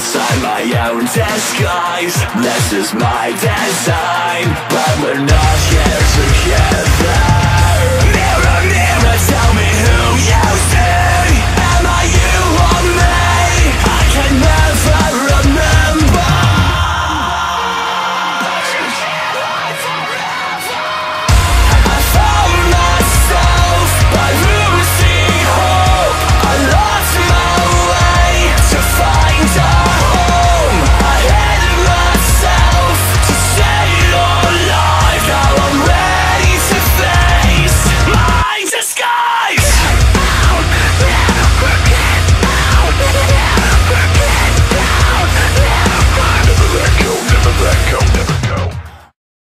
inside my own disguise. This is my design But we're not here